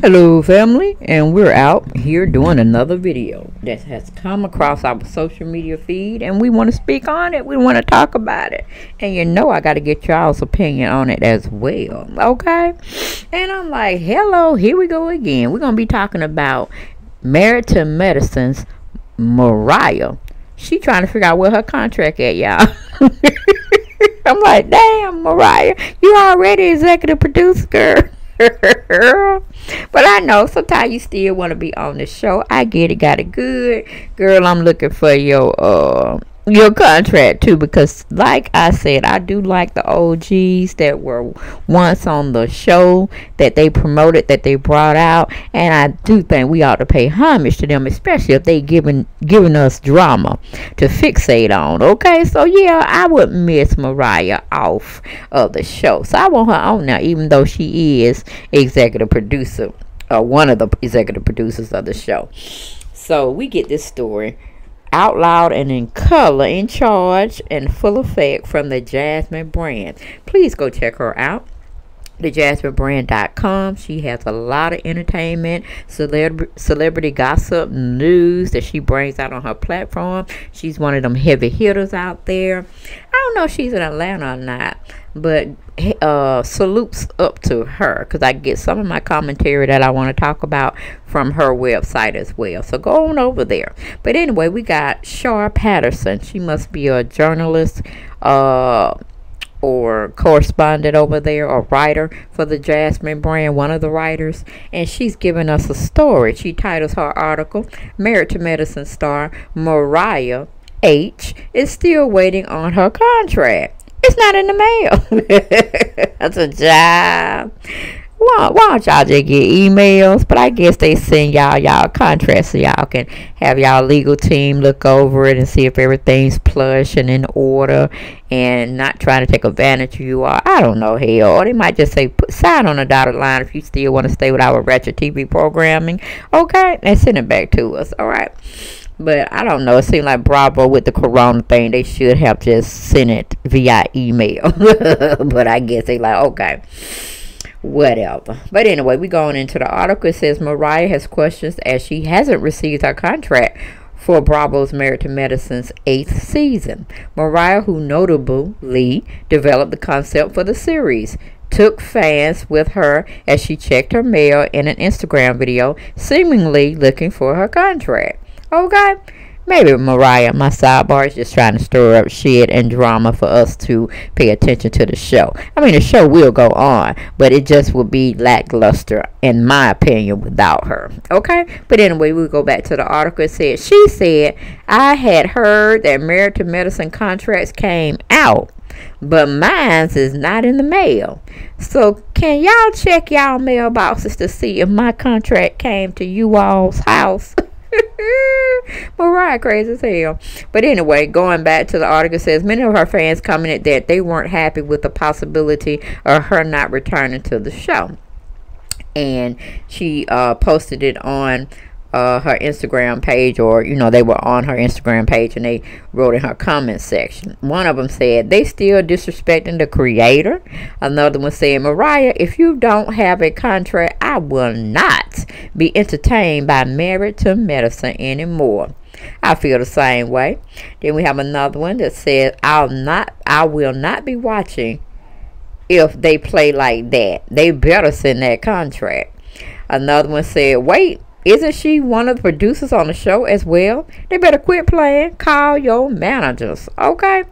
Hello family and we're out here doing another video that has come across our social media feed and we want to speak on it we want to talk about it. And you know I got to get y'all's opinion on it as well okay? And I'm like hello here we go again. We're gonna be talking about to medicines Mariah. She trying to figure out where her contract at y'all. I'm like damn Mariah you already executive producer girl but I know sometimes you still want to be on the show. I get it, got it good. Girl, I'm looking for your uh your contract too because like I said I do like the OGs that were once on the show that they promoted that they brought out and I do think we ought to pay homage to them especially if they giving giving us drama to fixate on okay? So yeah I would miss Mariah off of the show. So I want her on now even though she is executive producer or one of the executive producers of the show. So we get this story out loud and in color, in charge and full effect from the Jasmine brand. Please go check her out thejasminebrand.com. She has a lot of entertainment, celeb- celebrity gossip, news that she brings out on her platform. She's one of them heavy hitters out there. I don't know if she's in Atlanta or not, but uh, salutes up to her because I get some of my commentary that I want to talk about from her website as well. So go on over there. But anyway, we got Shar Patterson. She must be a journalist. Uh, or correspondent over there or writer for the Jasmine brand, one of the writers, and she's giving us a story. She titles her article Married to Medicine star Mariah H is still waiting on her contract. It's not in the mail. That's a job why, why don't y'all just get emails? But I guess they send y'all y'all contracts so y'all can have y'all legal team look over it and see if everything's plush and in order and not trying to take advantage of you all. I don't know, hell. Or they might just say, put sign on the dotted line if you still want to stay with our Ratchet TV programming. Okay? And send it back to us. All right? But I don't know. It seemed like Bravo with the Corona thing, they should have just sent it via email. but I guess they like, okay whatever. But anyway, we going into the article. It says Mariah has questions as she hasn't received her contract for Bravo's Married to Medicine's eighth season. Mariah, who notably developed the concept for the series, took fans with her as she checked her mail in an Instagram video, seemingly looking for her contract. Okay? Maybe Mariah, my sidebar, is just trying to stir up shit and drama for us to pay attention to the show. I mean, the show will go on, but it just will be lackluster, in my opinion, without her. Okay? But anyway, we'll go back to the article. It said, She said, I had heard that Married to Medicine contracts came out but mine's is not in the mail. So can y'all check y'all mailboxes to see if my contract came to you all's house? Mariah crazy as hell. But anyway, going back to the article says many of her fans commented that they weren't happy with the possibility of her not returning to the show. And she uh, posted it on uh, her Instagram page, or you know, they were on her Instagram page and they wrote in her comment section. One of them said, They still disrespecting the creator. Another one said, Mariah, if you don't have a contract, I will not be entertained by Married to Medicine anymore. I feel the same way. Then we have another one that says, I'll not, I will not be watching if they play like that. They better send that contract. Another one said, Wait, isn't she one of the producers on the show as well? They better quit playing. Call your managers. Okay.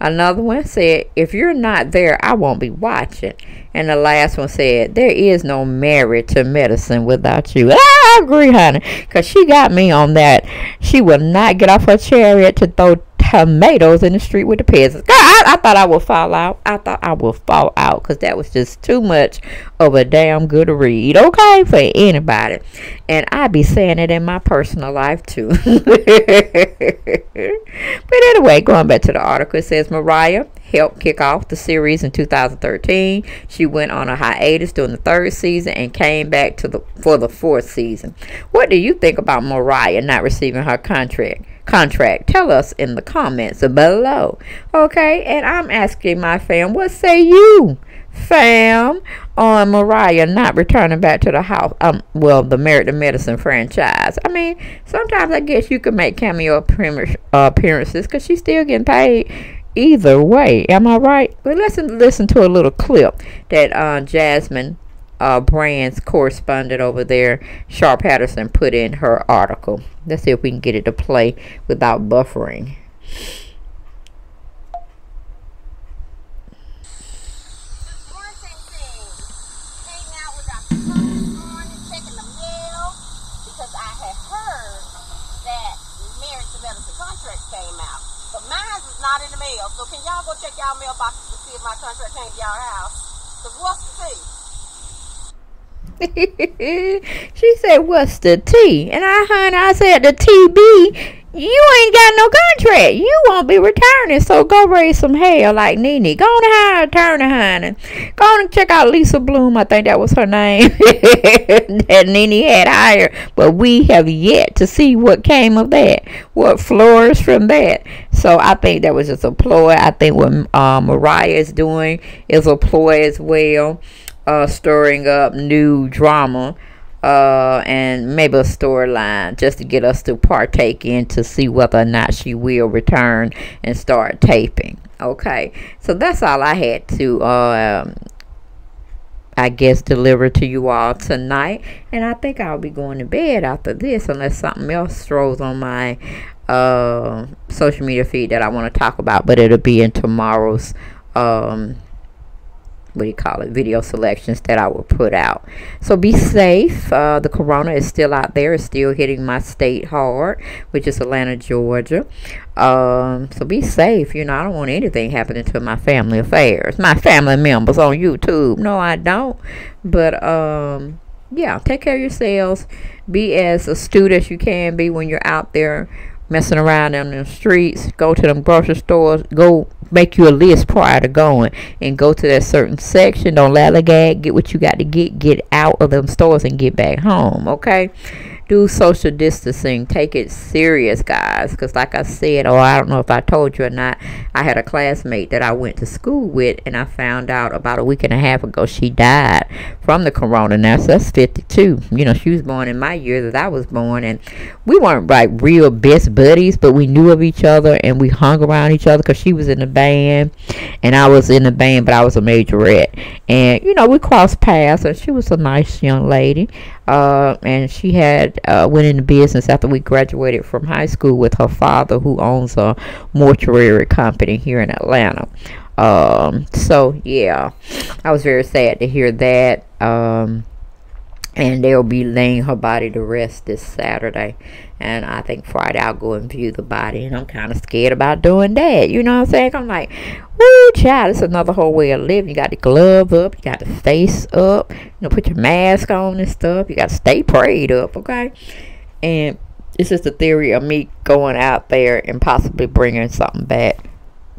Another one said, if you're not there, I won't be watching. And the last one said, there is no married to medicine without you. I agree, honey. Because she got me on that. She will not get off her chariot to throw tomatoes in the street with the peasants. God, I, I, thought I would fall out. I thought I would fall out because that was just too much of a damn good read, okay, for anybody. And I be saying it in my personal life too. but anyway, going back to the article, it says Mariah helped kick off the series in 2013. She went on a hiatus during the third season and came back to the for the fourth season. What do you think about Mariah not receiving her contract? Contract? Tell us in the comments below. Okay, and I'm asking my fam, what say you? fam on Mariah not returning back to the house. Um, well, the to Medicine franchise. I mean, sometimes I guess you could make cameo appearances because she's still getting paid either way. Am I right? But let's listen to a little clip that uh, Jasmine uh, Brands correspondent over there, Sharp Patterson, put in her article. Let's see if we can get it to play without buffering. Check in the mail because I had heard that the Married to Med contract came out. But mine's was not in the mail. So can y'all go check y'all mailboxes to see if my contract came to y'all house? Because what's the tea? she said, what's the T? And I, honey, I said, the TB you ain't got no contract. You won't be returning. So go raise some hell like Nene. Go on and hire attorney, honey. Go on and check out Lisa Bloom. I think that was her name that Nene had hired. But we have yet to see what came of that. What flourished from that. So I think that was just a ploy. I think what uh, Mariah is doing is a ploy as well. Uh, stirring up new drama uh, and maybe a storyline just to get us to partake in to see whether or not she will return and start taping. Okay, so that's all I had to, uh, I guess, deliver to you all tonight. And I think I'll be going to bed after this unless something else throws on my uh, social media feed that I want to talk about, but it'll be in tomorrow's. Um, what do you call it video selections that I will put out. So be safe. Uh, the corona is still out there. It's still hitting my state hard which is Atlanta Georgia. Um, so be safe. You know I don't want anything happening to my family affairs. My family members on YouTube. No I don't. But um yeah take care of yourselves. Be as astute as you can be when you're out there messing around in the streets. Go to them grocery stores. Go make you a list prior to going and go to that certain section. Don't lollygag. Get what you got to get. Get out of them stores and get back home. Okay do social distancing. Take it serious, guys. Because, like I said, or oh, I don't know if I told you or not, I had a classmate that I went to school with, and I found out about a week and a half ago she died from the corona. Now, so that's 52. You know, she was born in my year that I was born, and we weren't like real best buddies, but we knew of each other and we hung around each other because she was in the band and I was in the band, but I was a majorette. And, you know, we crossed paths, and she was a nice young lady. Uh, and she had uh, went into business after we graduated from high school with her father, who owns a mortuary company here in Atlanta. Um, so yeah, I was very sad to hear that. Um, and they'll be laying her body to rest this Saturday. And I think Friday I'll go and view the body, and I'm kind of scared about doing that. You know what I'm saying? I'm like, woo, child, it's another whole way of living. You got the glove up, you got the face up, you know, put your mask on and stuff. You got to stay prayed up, okay? And it's just a theory of me going out there and possibly bringing something back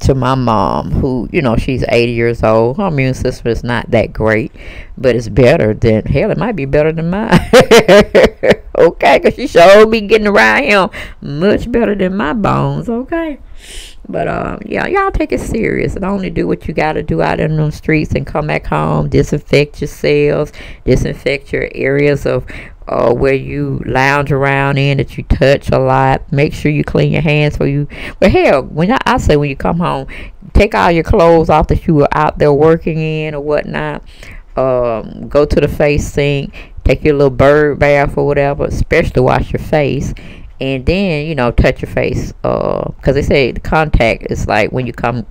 to my mom, who, you know, she's 80 years old. Her immune system is not that great, but it's better than, hell, it might be better than mine. okay, because she sure be getting around him much better than my bones, okay? But um, yeah, y'all take it serious and only do what you got to do out in the streets and come back home. Disinfect yourselves, disinfect your areas of uh, where you lounge around in that you touch a lot. Make sure you clean your hands for you. But hell, when I, I say when you come home, take all your clothes off that you were out there working in or whatnot. Um, go to the face sink, take your little bird bath or whatever. Especially wash your face, and then you know touch your face. Uh, cause they say the contact is like when you come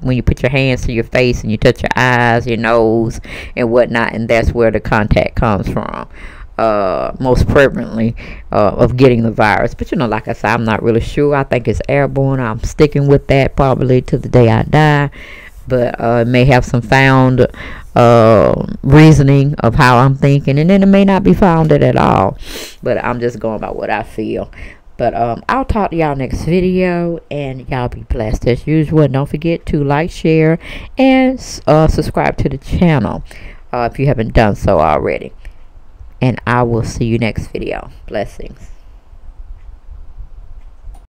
when you put your hands to your face and you touch your eyes, your nose, and whatnot, and that's where the contact comes from uh, most prevalently uh, of getting the virus. But you know, like I said, I'm not really sure. I think it's airborne. I'm sticking with that probably to the day I die. But uh, it may have some found uh, reasoning of how I'm thinking, and then it may not be founded at all. But I'm just going by what I feel. But um, I'll talk to y'all next video, and y'all be blessed as usual. And don't forget to like, share, and uh, subscribe to the channel uh, if you haven't done so already and I will see you next video. Blessings.